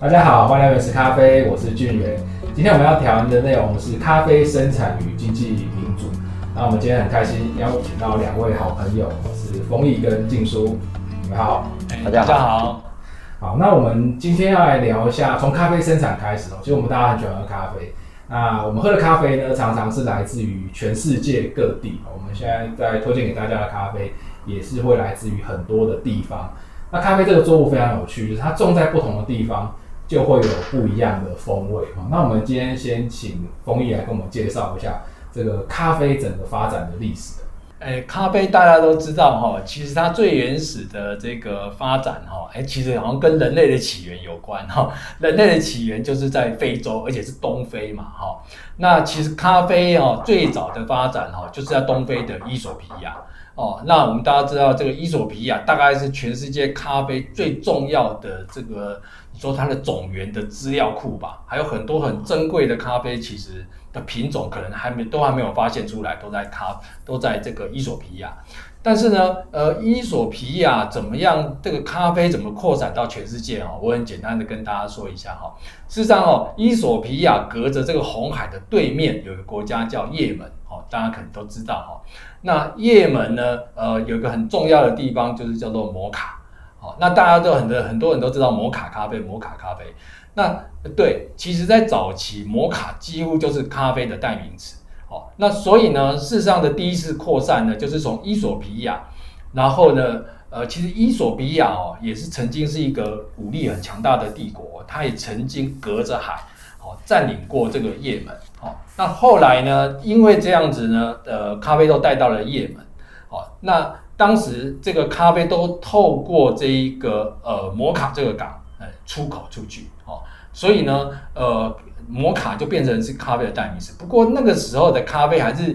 大家好，欢迎来美食咖啡，我是俊元。今天我们要谈的内容是咖啡生产与经济民主。那我们今天很开心邀请到两位好朋友，是丰毅跟静书。你们好，大家好。好，那我们今天要来聊一下从咖啡生产开始哦。其实我们大家很喜欢喝咖啡，那我们喝的咖啡呢，常常是来自于全世界各地。我们现在在推荐给大家的咖啡，也是会来自于很多的地方。那咖啡这个作物非常有趣，就是它种在不同的地方。就会有不一样的风味哈。那我们今天先请丰毅来跟我们介绍一下这个咖啡整个发展的历史。哎，咖啡大家都知道哈，其实它最原始的这个发展哈，哎，其实好像跟人类的起源有关哈。人类的起源就是在非洲，而且是东非嘛哈。那其实咖啡哦，最早的发展哈，就是在东非的伊索比亚哦。那我们大家知道，这个伊索比亚大概是全世界咖啡最重要的这个。说它的种源的资料库吧，还有很多很珍贵的咖啡，其实的品种可能还没都还没有发现出来，都在咖都在这个伊索皮亚。但是呢，呃，伊索皮亚怎么样？这个咖啡怎么扩展到全世界啊？我很简单的跟大家说一下哈。事实上哦，伊索皮亚隔着这个红海的对面有一个国家叫也门哦，大家可能都知道哈。那也门呢，呃，有一个很重要的地方就是叫做摩卡。好，那大家都很多很多人都知道摩卡咖啡，摩卡咖啡。那对，其实，在早期，摩卡几乎就是咖啡的代名词。好，那所以呢，事实上的第一次扩散呢，就是从伊索比亚，然后呢，呃，其实伊索比亚哦，也是曾经是一个武力很强大的帝国，它也曾经隔着海，好，占领过这个也门。好，那后来呢，因为这样子呢，呃，咖啡都带到了也门。好，那。当时这个咖啡都透过这一个呃摩卡这个港呃出口出去哦，所以呢呃摩卡就变成是咖啡的代名词。不过那个时候的咖啡还是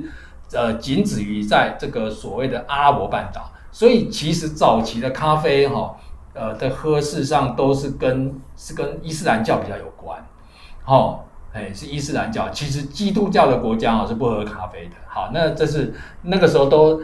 呃仅止于在这个所谓的阿拉伯半岛，所以其实早期的咖啡哈呃的喝事上都是跟是跟伊斯兰教比较有关，哦哎是伊斯兰教，其实基督教的国家啊是不喝咖啡的。好，那这是那个时候都。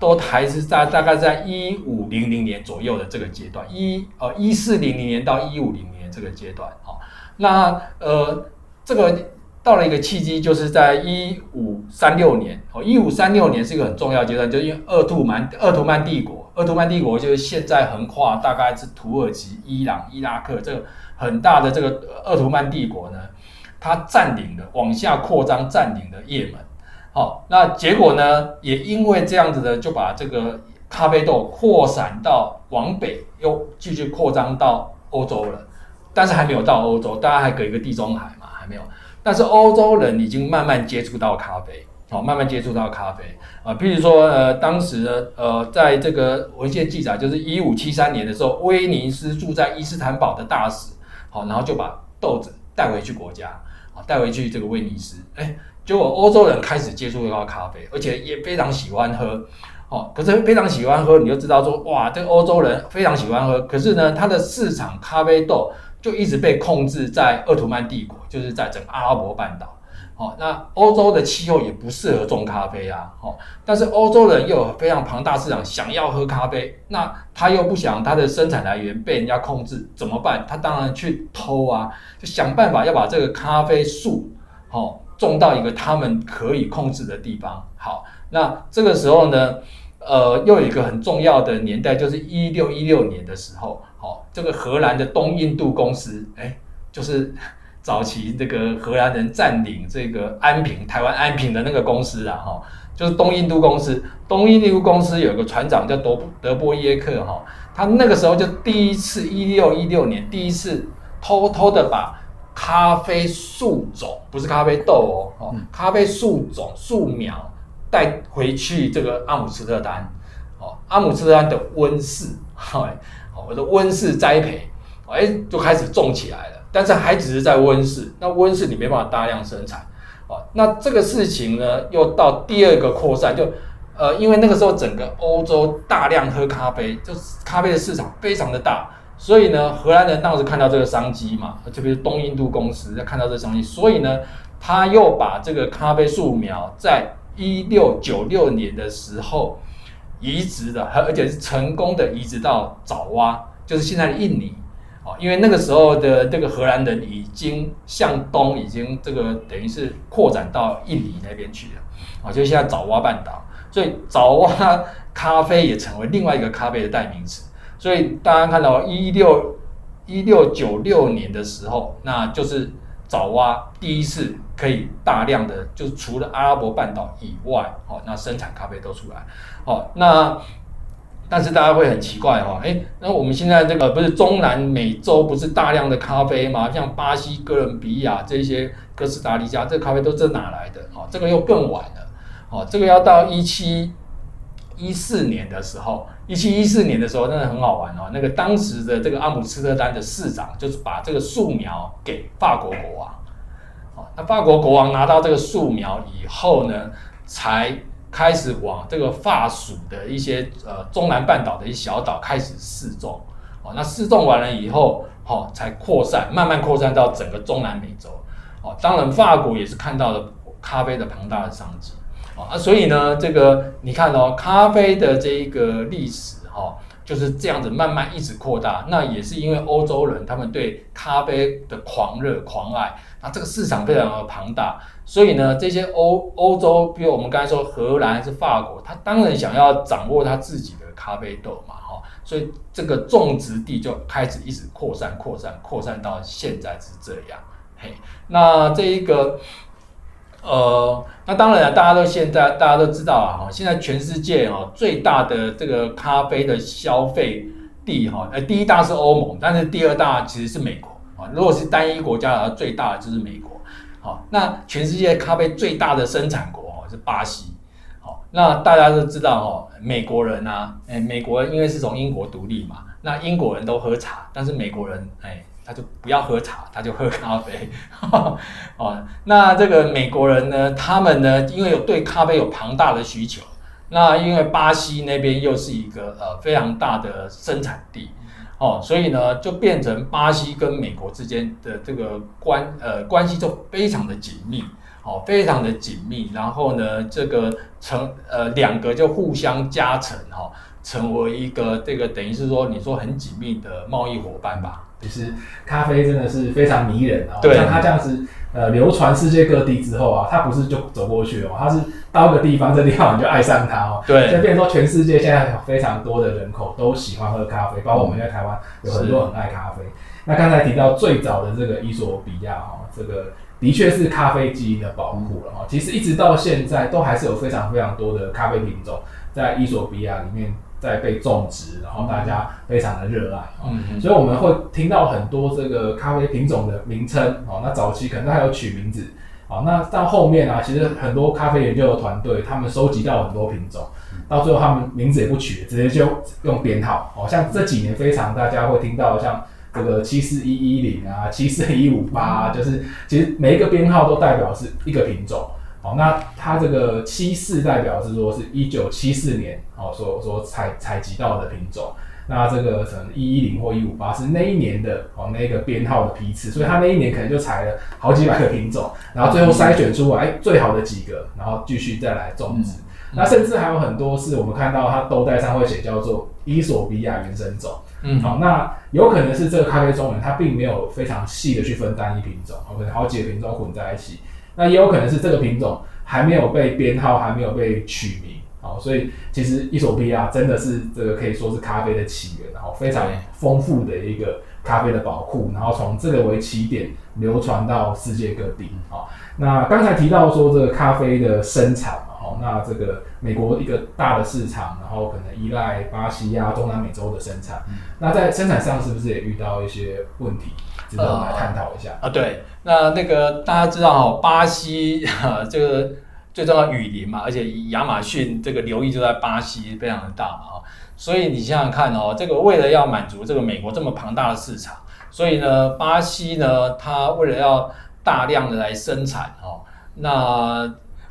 都还是在大概在一五零零年左右的这个阶段，一呃一四零零年到一五零年这个阶段，好，那呃这个到了一个契机，就是在一五三六年，哦，一五三六年是一个很重要阶段，就因为鄂图曼鄂图曼帝国，鄂图曼帝国就是现在横跨大概是土耳其、伊朗、伊拉克这个很大的这个鄂图曼帝国呢，它占领了往下扩张占领了也门。好，那结果呢？也因为这样子的，就把这个咖啡豆扩散到往北，又继续扩张到欧洲了。但是还没有到欧洲，大家还隔一个地中海嘛，还没有。但是欧洲人已经慢慢接触到咖啡，好，慢慢接触到咖啡啊。譬如说，呃，当时呢，呃，在这个文献记载，就是一五七三年的时候，威尼斯住在伊斯坦堡的大使，好，然后就把豆子带回去国家，啊，带回去这个威尼斯，哎。结果欧洲人开始接触到咖啡，而且也非常喜欢喝，哦，可是非常喜欢喝，你就知道说，哇，这个欧洲人非常喜欢喝，可是呢，它的市场咖啡豆就一直被控制在鄂图曼帝国，就是在整个阿拉伯半岛，哦，那欧洲的气候也不适合种咖啡啊，哦，但是欧洲人又有非常庞大市场，想要喝咖啡，那他又不想他的生产来源被人家控制，怎么办？他当然去偷啊，就想办法要把这个咖啡树，哦。种到一个他们可以控制的地方。好，那这个时候呢，呃，又有一个很重要的年代，就是一六一六年的时候。好，这个荷兰的东印度公司，哎，就是 早期这个荷兰人占领这个安平、台湾安平的那个公司啊，哈，就是东印度公司。东印度公司有个船长叫德德波耶克，哈，他那个时候就第一次一六一六年第一次偷偷的把。咖啡树种不是咖啡豆哦，哦，咖啡树种树苗带回去这个阿姆斯特丹，哦，阿姆斯特丹的温室，好，我的温室栽培，哎，就开始种起来了。但是还只是在温室，那温室你没办法大量生产，哦，那这个事情呢，又到第二个扩散，就呃，因为那个时候整个欧洲大量喝咖啡，就是咖啡的市场非常的大。所以呢，荷兰人当时看到这个商机嘛，特别是东印度公司在看到这个商机，所以呢，他又把这个咖啡树苗在一六九六年的时候移植的，而而且是成功的移植到爪哇，就是现在的印尼。哦，因为那个时候的这个荷兰人已经向东，已经这个等于是扩展到印尼那边去了，啊，就现在爪哇半岛，所以爪哇咖啡也成为另外一个咖啡的代名词。所以大家看到一六一六九六年的时候，那就是爪哇第一次可以大量的，就是除了阿拉伯半岛以外，哦，那生产咖啡都出来，哦，那。但是大家会很奇怪哈，哎，那我们现在这个不是中南美洲不是大量的咖啡吗？像巴西、哥伦比亚这些哥斯达黎加，这咖啡都是哪来的？哦，这个又更晚了，哦，这个要到一七一四年的时候，一七一四年的时候，真的很好玩哦。那个当时的这个阿姆斯特丹的市长，就是把这个树苗给法国国王，哦，那法国国王拿到这个树苗以后呢，才。开始往这个法属的一些呃中南半岛的一些小岛开始试种，哦，那试种完了以后，哦，才扩散，慢慢扩散到整个中南美洲，哦，当然法国也是看到了咖啡的庞大的商机，啊，所以呢，这个你看哦，咖啡的这一个历史，哈，就是这样子慢慢一直扩大，那也是因为欧洲人他们对咖啡的狂热狂爱，那这个市场非常的庞大。所以呢，这些欧欧洲，比如我们刚才说荷兰还是法国，他当然想要掌握他自己的咖啡豆嘛，哈，所以这个种植地就开始一直扩散、扩散、扩散到现在是这样。嘿，那这一个，呃，那当然，大家都现在大家都知道啊，哈，现在全世界哦最大的这个咖啡的消费地哈，呃，第一大是欧盟，但是第二大其实是美国啊。如果是单一国家的话，最大的就是美国。好，那全世界咖啡最大的生产国哦是巴西。好，那大家都知道哦，美国人啊，哎，美国人因为是从英国独立嘛，那英国人都喝茶，但是美国人哎，他就不要喝茶，他就喝咖啡。哦，那这个美国人呢，他们呢，因为有对咖啡有庞大的需求，那因为巴西那边又是一个呃非常大的生产地。哦，所以呢，就变成巴西跟美国之间的这个关呃关系就非常的紧密，哦，非常的紧密。然后呢，这个成呃两个就互相加成哈，成为一个这个等于是说你说很紧密的贸易伙伴吧。其实咖啡真的是非常迷人啊，像它这样子。呃，流传世界各地之后啊，它不是就走过去哦，它是到个地方，这地方你就爱上它哦。对，所以变成说，全世界现在非常多的人口都喜欢喝咖啡，包括我们在台湾有很多很爱咖啡。那刚才提到最早的这个伊索比亚哈，这个的确是咖啡基因的保护了哈。其实一直到现在都还是有非常非常多的咖啡品种在伊索比亚里面。在被种植，然后大家非常的热爱，嗯，所以我们会听到很多这个咖啡品种的名称，哦，那早期可能还有取名字，哦，那到后面啊，其实很多咖啡研究的团队，他们收集到很多品种，到最后他们名字也不取，直接就用编号，哦，像这几年非常大家会听到像这个七四一一零啊，七四一五八，就是其实每一个编号都代表是一个品种。好，那它这个七四代表是说是一九七四年哦所所采采集到的品种，那这个可能一一零或一五八是那一年的哦那个编号的批次，所以它那一年可能就采了好几百个品种，然后最后筛选出来最好的几个，然后继续再来种植。那甚至还有很多是我们看到它豆袋上会写叫做伊索比亚原生种，嗯，好，那有可能是这个咖啡中人他并没有非常细的去分单一品种，可能好几个品种混在一起。那也有可能是这个品种还没有被编号，还没有被取名，好，所以其实伊索比亚真的是这个可以说是咖啡的起源，然后非常丰富的一个咖啡的宝库，然后从这个为起点流传到世界各地，好，那刚才提到说这个咖啡的生产嘛，好，那这个美国一个大的市场，然后可能依赖巴西啊、中南美洲的生产，那在生产上是不是也遇到一些问题？值得我们来探讨一下啊，对。那那个大家知道哈，巴西哈 这个最重要雨林嘛，而且亚马逊这个流域就在巴西，非常的大嘛哈，所以你想想看哦，这个为了要满足这个美国这么庞大的市场，所以呢，巴西呢，它为了要大量的来生产哦，那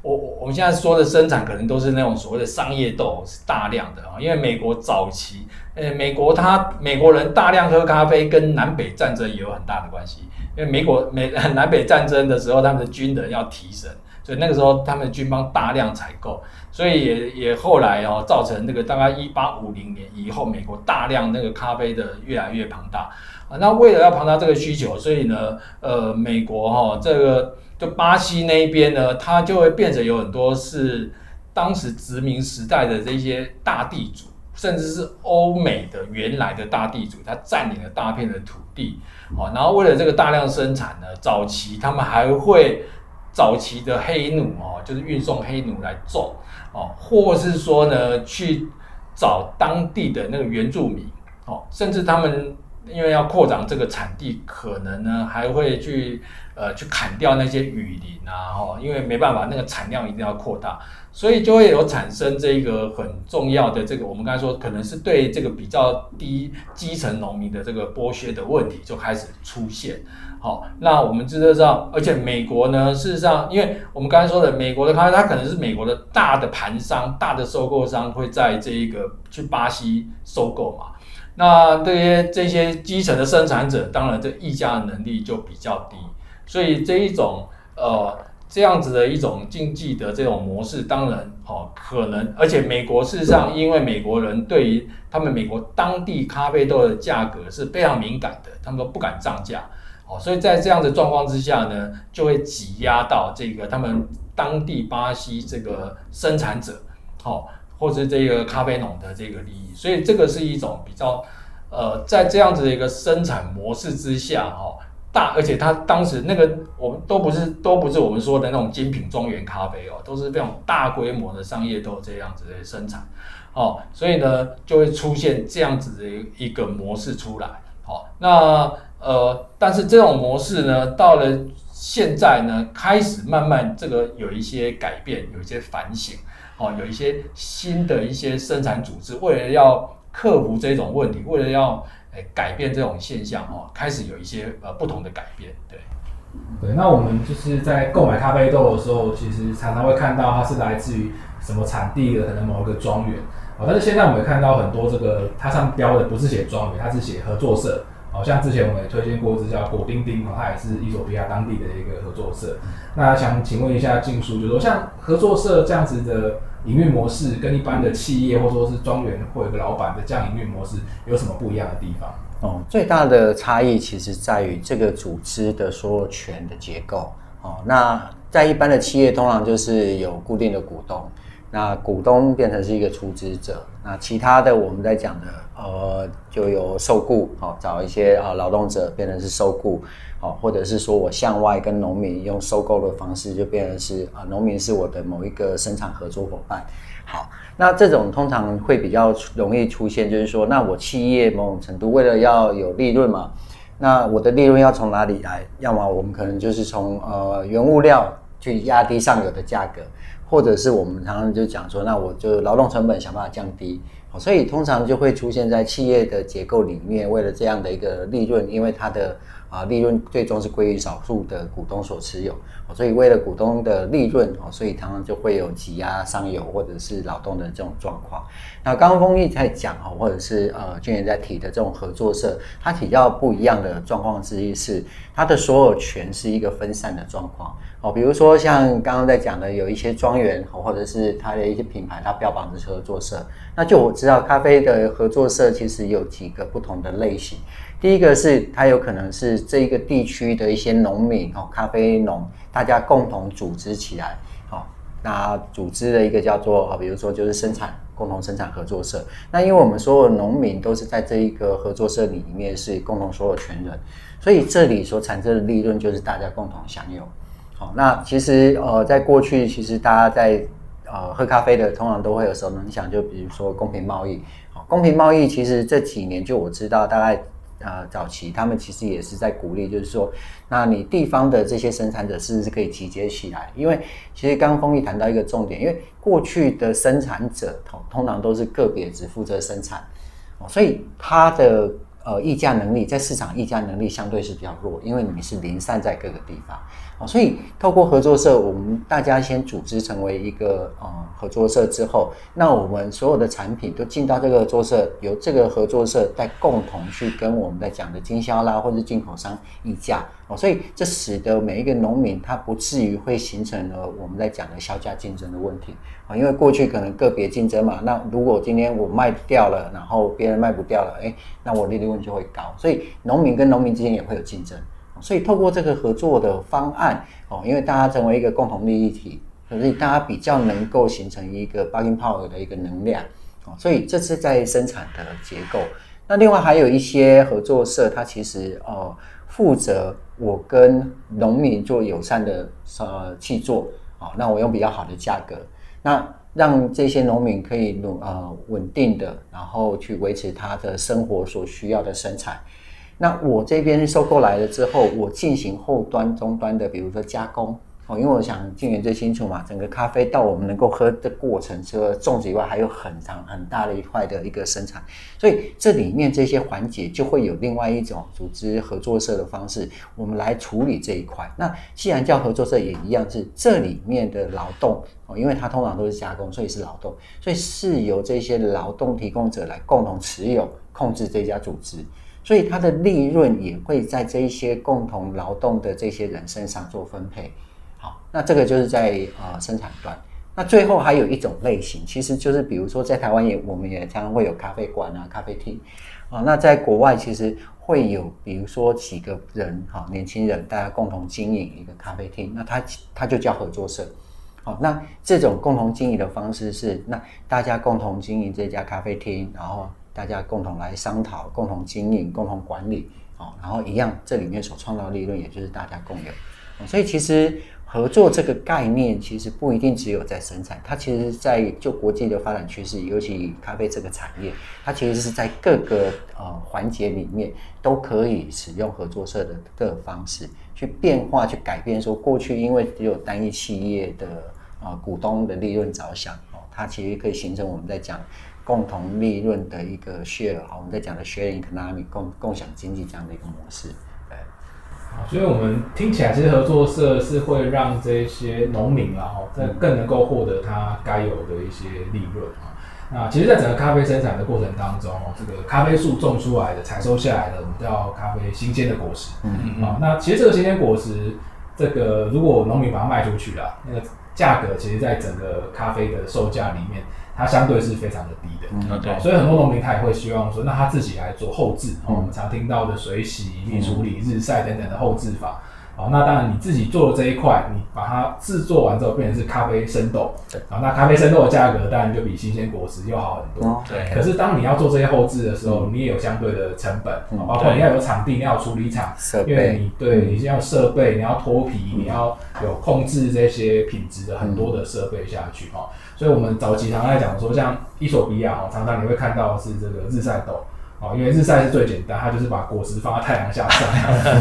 我我们现在说的生产可能都是那种所谓的商业豆，是大量的啊，因为美国早期，呃，美国它美国人大量喝咖啡，跟南北战争也有很大的关系。因为美国美 南北战争的时候，他们的军人要提神，所以那个时候他们的军方大量采购，所以也也后来哦造成那个大概一八五零年以后，美国大量那个咖啡的越来越庞大啊。那为了要庞大这个需求，所以呢，呃，美国哈这个就巴西那一边呢，它就会变成有很多是当时殖民时代的这些大地主。甚至是欧美的原来的大地主，他占领了大片的土地，哦，然后为了这个大量生产呢，早期他们还会早期的黑奴哦，就是运送黑奴来种哦，或是说呢去找当地的那个原住民哦，甚至他们因为要扩展这个产地，可能呢还会去呃去砍掉那些雨林啊，哦，因为没办法，那个产量一定要扩大。所以就会有产生这个很重要的这个，我们刚才说可能是对这个比较低基层农民的这个剥削的问题就开始出现。好，那我们知道，而且美国呢，事实上，因为我们刚才说的美国的咖啡，它可能是美国的大的盘商、大的收购商会在这一个去巴西收购嘛。那这些这些基层的生产者，当然这议价能力就比较低，所以这一种呃。这样子的一种经济的这种模式，当然，哦，可能，而且美国事实上，因为美国人对于他们美国当地咖啡豆的价格是非常敏感的，他们都不敢涨价，哦，所以在这样的状况之下呢，就会挤压到这个他们当地巴西这个生产者，哦，或者这个咖啡农的这个利益，所以这个是一种比较，呃，在这样子的一个生产模式之下，哈。大，而且它当时那个我们都不是都不是我们说的那种精品庄园咖啡哦，都是非常大规模的商业豆这样子的生产哦，所以呢就会出现这样子的一个模式出来。好，那呃，但是这种模式呢，到了现在呢，开始慢慢这个有一些改变，有一些反省，哦，有一些新的一些生产组织，为了要克服这种问题，为了要。诶，改变这种现象哦，开始有一些呃不同的改变，对。对，那我们就是在购买咖啡豆的时候，其实常常会看到它是来自于什么产地的，可能某一个庄园哦。但是现在我们看到很多这个，它上标的不是写庄园，它是写合作社。好像之前我们也推荐过一支叫果丁丁哦，它也是伊索比亚当地的一个合作社。那想请问一下静书，就说像合作社这样子的营运模式，跟一般的企业或者说是庄园或有个老板的这样营运模式有什么不一样的地方？哦，最大的差异其实在于这个组织的所有权的结构。哦，那在一般的企业，通常就是有固定的股东。那股东变成是一个出资者，那其他的我们在讲的，呃，就有受雇，好找一些啊劳动者变成是受雇，好，或者是说我向外跟农民用收购的方式，就变成是啊农民是我的某一个生产合作伙伴，好，那这种通常会比较容易出现，就是说，那我企业某种程度为了要有利润嘛，那我的利润要从哪里来？要么我们可能就是从呃原物料去压低上游的价格。或者是我们常常就讲说，那我就劳动成本想办法降低，所以通常就会出现在企业的结构里面，为了这样的一个利润，因为它的啊利润最终是归于少数的股东所持有，所以为了股东的利润哦，所以常常就会有挤压上游或者是劳动的这种状况。那刚刚丰毅在讲哈，或者是呃俊元在提的这种合作社，它比较不一样的状况之一是，它的所有权是一个分散的状况。哦，比如说像刚刚在讲的，有一些庄园，或者是它的一些品牌，它标榜的是合作社。那就我知道，咖啡的合作社其实有几个不同的类型。第一个是它有可能是这一个地区的一些农民哦，咖啡农，大家共同组织起来，好，那组织的一个叫做啊，比如说就是生产共同生产合作社。那因为我们所有农民都是在这一个合作社里面是共同所有权人，所以这里所产生的利润就是大家共同享有。好，那其实呃，在过去，其实大家在呃喝咖啡的，通常都会有时候能想，就比如说公平贸易。好，公平贸易其实这几年就我知道，大概呃早期他们其实也是在鼓励，就是说，那你地方的这些生产者是不是可以集结起来？因为其实刚刚丰毅谈到一个重点，因为过去的生产者通通常都是个别只负责生产，所以他的。呃议价能力在市场议价能力相对是比较弱，因为你是零散在各个地方。哦，所以透过合作社，我们大家先组织成为一个呃合作社之后，那我们所有的产品都进到这个合作社，由这个合作社再共同去跟我们在讲的经销啦或者进口商议价。哦，所以这使得每一个农民他不至于会形成了我们在讲的销价竞争的问题。啊，因为过去可能个别竞争嘛，那如果今天我卖掉了，然后别人卖不掉了，哎，那我利润就会高，所以农民跟农民之间也会有竞争。所以透过这个合作的方案，哦，因为大家成为一个共同利益体，所以大家比较能够形成一个 bargaining power 的一个能量，哦，所以这是在生产的结构。那另外还有一些合作社，它其实呃负责我跟农民做友善的呃去做，啊，那我用比较好的价格，那让这些农民可以努呃稳定的，然后去维持他的生活所需要的生产。那我这边收购来了之后，我进行后端、终端的，比如说加工哦，因为我想静源最清楚嘛，整个咖啡到我们能够喝的过程，除了种植以外，还有很长很大的一块的一个生产，所以这里面这些环节就会有另外一种组织合作社的方式，我们来处理这一块。那既然叫合作社，也一样是这里面的劳动哦，因为它通常都是加工，所以是劳动，所以是由这些劳动提供者来共同持有、控制这家组织。所以它的利润也会在这一些共同劳动的这些人身上做分配。好，那这个就是在呃生产端。那最后还有一种类型，其实就是比如说在台湾也我们也常常会有咖啡馆啊、咖啡厅啊。那在国外其实会有，比如说几个人哈，年轻人大家共同经营一个咖啡厅，那它它就叫合作社。好，那这种共同经营的方式是，那大家共同经营这家咖啡厅，然后。大家共同来商讨、共同经营、共同管理，哦，然后一样，这里面所创造的利润，也就是大家共有。所以其实合作这个概念，其实不一定只有在生产，它其实在就国际的发展趋势，尤其咖啡这个产业，它其实是在各个呃环节里面都可以使用合作社的各方式去变化、去改变。说过去因为只有单一企业的啊股东的利润着想，哦，它其实可以形成我们在讲。共同利润的一个 share，好，我们在讲的 sharing economy 共共享经济这样的一个模式，所以我们听起来，其实合作社是会让这些农民啊，哈，在更能够获得他该有的一些利润啊。那其实，在整个咖啡生产的过程当中，哦，这个咖啡树种出来的、采收下来的，我们叫咖啡新鲜的果实，嗯嗯啊。那其实这个新鲜果实，这个如果农民把它卖出去了，那个价格，其实在整个咖啡的售价里面。它相对是非常的低的，嗯，对，所以很多农民他也会希望说，那他自己来做后置，我们常听到的水洗、蜜处理、日晒等等的后置法。好，那当然你自己做的这一块，你把它制作完之后变成是咖啡生豆，对，啊，那咖啡生豆的价格当然就比新鲜果实又好很多，对。可是当你要做这些后置的时候，你也有相对的成本，包括你要有场地，你要处理厂，因为你对你要设备，你要脱皮，你要有控制这些品质的很多的设备下去哈。所以我们早期常在讲说，像伊索比亚哦，常常你会看到是这个日晒豆。哦，因为日晒是最简单，它就是把果实放在太阳下晒，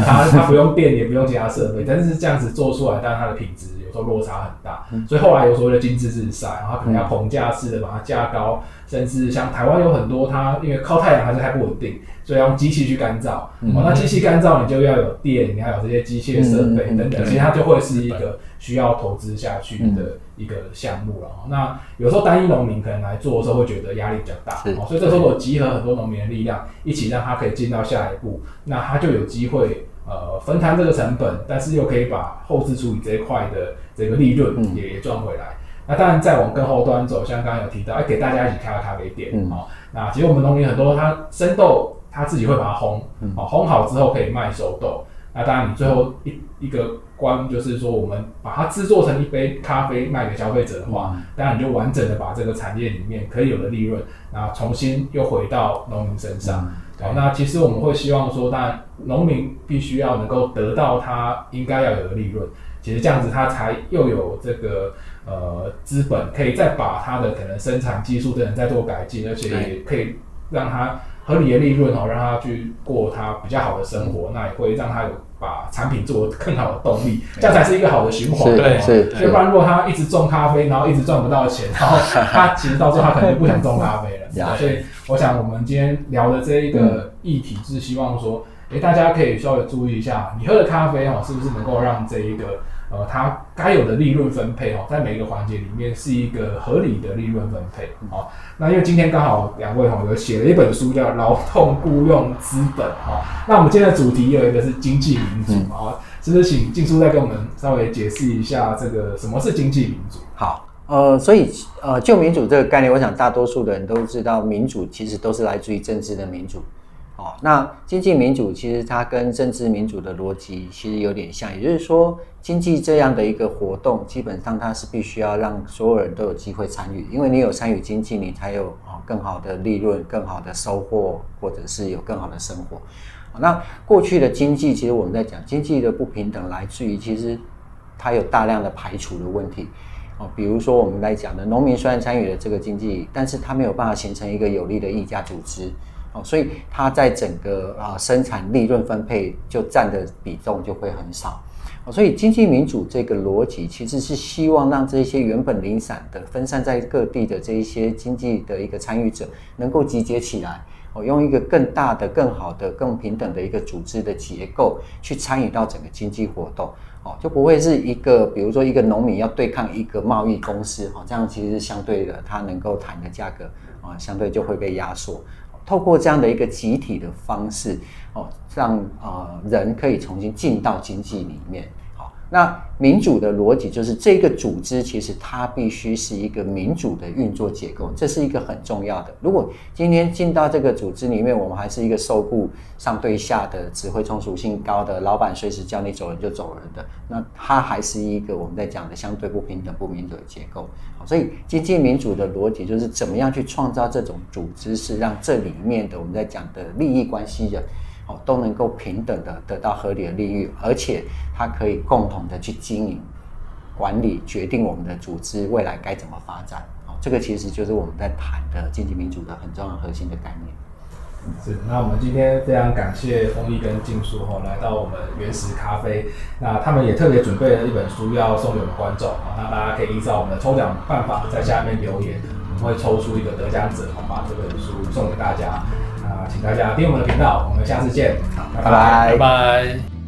它它不用电也不用其他设备，但是这样子做出来，当然它的品质有时候落差很大，所以后来有所谓的精致日晒，然后可能要棚架式的把它架高，甚至像台湾有很多它因为靠太阳还是太不稳定，所以要用机器去干燥。哦，那机器干燥你就要有电，你要有这些机械设备等等，其实它就会是一个需要投资下去的。一个项目了哈，那有时候单一农民可能来做的时候会觉得压力比较大，所以这时候我集合很多农民的力量，一起让他可以进到下一步，那他就有机会呃分摊这个成本，但是又可以把后置处理这一块的这个利润也也赚回来。那当然再往更后端走，像刚刚有提到，哎，给大家一起开个咖啡店，哦，那其实我们农民很多，他生豆他自己会把它烘，哦，烘好之后可以卖熟豆。那当然，你最后一一个关就是说，我们把它制作成一杯咖啡卖给消费者的话，当然你就完整的把这个产业里面可以有的利润，然后重新又回到农民身上。好，那其实我们会希望说，当然农民必须要能够得到他应该要有的利润，其实这样子他才又有这个呃资本，可以再把他的可能生产技术等等再做改进，而且也可以让他。合理的利润哦，让他去过他比较好的生活，那也会让他有把产品做更好的动力，这样才是一个好的循环。对，是。要不然如果他一直种咖啡，然后一直赚不到钱，然后 他其实到最后他可能就不想种咖啡。了所以我想我们今天聊的这一个议题是希望说，诶、大家可以稍微注意一下，你喝的咖啡哦，是不是能够让这一个呃它该有的利润分配哦，在每一个环节里面是一个合理的利润分配哦。那因为今天刚好两位哦有写了一本书叫《劳动雇佣资本》哦，那我们今天的主题有一个是经济民主啊，是不是请静书再跟我们稍微解释一下这个什么是经济民主？好，呃，所以呃，就民主这个概念，我想大多数的人都知道，民主其实都是来自于政治的民主。哦，那经济民主其实它跟政治民主的逻辑其实有点像，也就是说，经济这样的一个活动，基本上它是必须要让所有人都有机会参与，因为你有参与经济，你才有啊更好的利润、更好的收获，或者是有更好的生活。那过去的经济，其实我们在讲经济的不平等，来自于其实它有大量的排除的问题。哦，比如说我们来讲的农民虽然参与了这个经济，但是他没有办法形成一个有力的议价组织。哦，所以它在整个啊生产利润分配就占的比重就会很少。所以经济民主这个逻辑其实是希望让这些原本零散的分散在各地的这一些经济的一个参与者能够集结起来。哦，用一个更大的、更好的、更平等的一个组织的结构去参与到整个经济活动。哦，就不会是一个，比如说一个农民要对抗一个贸易公司。哦，这样其实相对的，它能够谈的价格啊，相对就会被压缩。透过这样的一个集体的方式，哦，让啊人可以重新进到经济里面。那民主的逻辑就是这个组织其实它必须是一个民主的运作结构，这是一个很重要的。如果今天进到这个组织里面，我们还是一个受雇上对下的、指挥从属性高的老板，随时叫你走人就走人的，那它还是一个我们在讲的相对不平等、不民主的结构。所以经济民主的逻辑就是怎么样去创造这种组织，是让这里面的我们在讲的利益关系人，哦，都能够平等的得到合理的利益，而且它可以共同的去经营、管理、决定我们的组织未来该怎么发展。哦，这个其实就是我们在谈的经济民主的很重要核心的概念。是，那我们今天非常感谢丰毅跟静书哈来到我们原始咖啡，那他们也特别准备了一本书要送给我们观众，那大家可以依照我们的抽奖办法在下面留言，我们会抽出一个得奖者，好把这本书送给大家，请大家订阅我们的频道，我们下次见，好，拜。拜拜。拜拜。